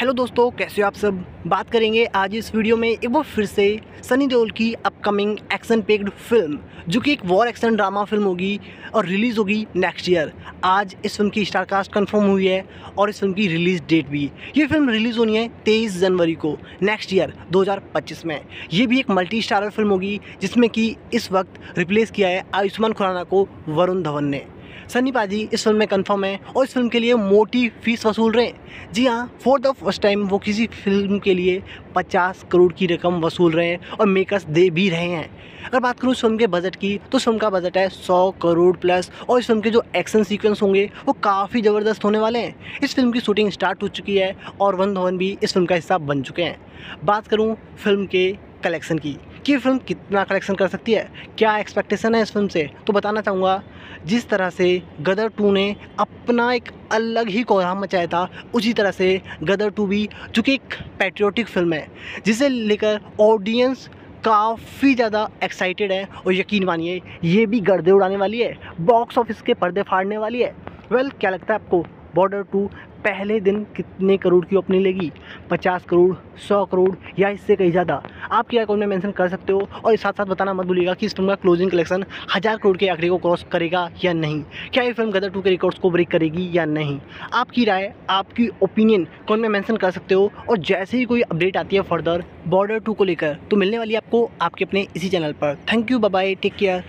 Hello दोस्तों, कैसे हो आप सब? बात करेंगे आज इस वीडियो में एक बार फिर से सनी देओल की अपकमिंग एक्शन पेक्ड फ़िल्म जो कि एक वॉर एक्शन ड्रामा फ़िल्म होगी और रिलीज़ होगी नेक्स्ट ईयर आज इस फ़िल्म की स्टार कास्ट कन्फर्म हुई है और इस फ़िल्म की रिलीज़ डेट भी। ये फ़िल्म रिलीज़ होनी है तेईस जनवरी को नेक्स्ट ईयर 2025 में। ये भी एक मल्टी स्टारर फ़िल्म होगी, जिसमें कि इस वक्त रिप्लेस किया है आयुष्मान खुराना को वरुण धवन ने। सन्नी पाजी इस फ़िल्म में कंफर्म है और इस फ़िल्म के लिए मोटी फ़ीस वसूल रहे हैं। जी हाँ फॉर द फ़र्स्ट टाइम वो किसी फ़िल्म के लिए 50 करोड़ की रकम वसूल रहे हैं और मेकर्स दे भी रहे हैं। अगर बात करूँ इस फ़िल्म के बजट की तो इस फ़िल्म का बजट है 100 करोड़ प्लस और इस फ़िल्म के जो एक्शन सीक्वेंस होंगे, वो काफ़ी ज़बरदस्त होने वाले हैं। इस फ़िल्म की शूटिंग स्टार्ट हो चुकी है और वन धवन भी इस फ़िल्म का हिस्सा बन चुके हैं। बात करूँ फ़िल्म के कलेक्शन की कि फ़िल्म कितना कलेक्शन कर सकती है? क्या एक्सपेक्टेशन है इस फ़िल्म से? तो बताना चाहूँगा जिस तरह से गदर टू ने अपना एक अलग ही कोहराम मचाया था उसी तरह से गदर टू भी जो कि एक पैट्रियोटिक फ़िल्म है जिसे लेकर ऑडियंस काफ़ी ज़्यादा एक्साइटेड है और यकीन मानिए ये भी गर्दे उड़ाने वाली है बॉक्स ऑफ़िस के पर्दे फाड़ने वाली है। वेल well, क्या लगता है आपको बॉर्डर टू पहले दिन कितने करोड़ की ओपनिंग लेगी? पचास करोड़ सौ करोड़ या इससे कहीं ज़्यादा? आप क्या अकाउंट में मेंशन कर सकते हो और साथ साथ बताना मत भूलिएगा कि इस फ़िल्म का क्लोजिंग कलेक्शन हज़ार करोड़ के आंकड़े को क्रॉस करेगा या नहीं। क्या ये फ़िल्म गदर टू के रिकॉर्ड्स को ब्रेक करेगी या नहीं? आपकी राय, आपकी ओपिनियन कौन में मैंसन कर सकते हो और जैसे ही कोई अपडेट आती है फर्दर बॉर्डर टू को लेकर। तो मिलने वाली आपको आपके अपने इसी चैनल पर। Thank you bye take care